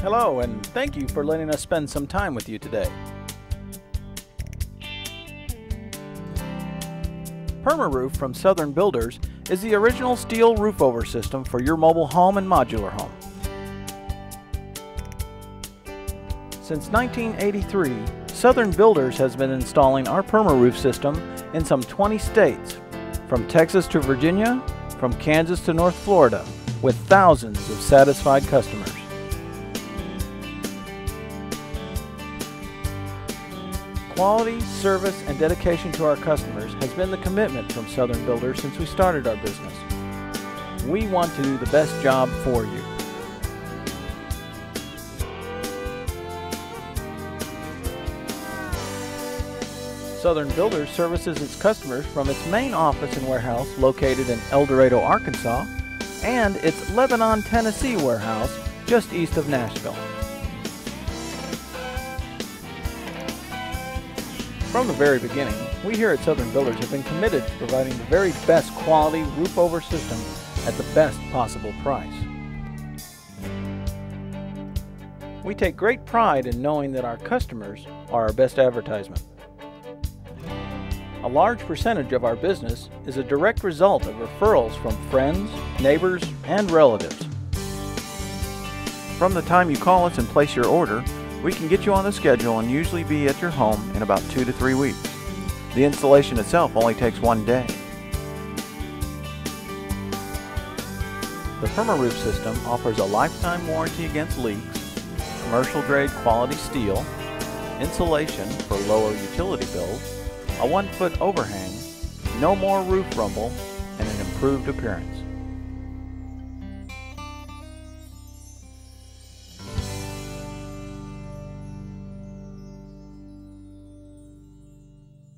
Hello, and thank you for letting us spend some time with you today. PermaRoof from Southern Builders is the original steel roof over system for your mobile home and modular home. Since 1983, Southern Builders has been installing our PermaRoof system in some 20 states, from Texas to Virginia, from Kansas to North Florida, with thousands of satisfied customers. Quality, service, and dedication to our customers has been the commitment from Southern Builders since we started our business. We want to do the best job for you. Southern Builders services its customers from its main office and warehouse located in El Dorado, Arkansas, and its Lebanon, Tennessee warehouse just east of Nashville. From the very beginning, we here at Southern Builders have been committed to providing the very best quality roof over system at the best possible price. We take great pride in knowing that our customers are our best advertisement. A large percentage of our business is a direct result of referrals from friends, neighbors, and relatives. From the time you call us and place your order, we can get you on the schedule and usually be at your home in about two to three weeks. The installation itself only takes one day. The PermaRoof system offers a lifetime warranty against leaks, commercial grade quality steel, insulation for lower utility bills, a one foot overhang, no more roof rumble, and an improved appearance.